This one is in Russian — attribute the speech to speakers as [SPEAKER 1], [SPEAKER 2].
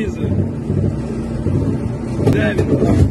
[SPEAKER 1] телевізор. Де він?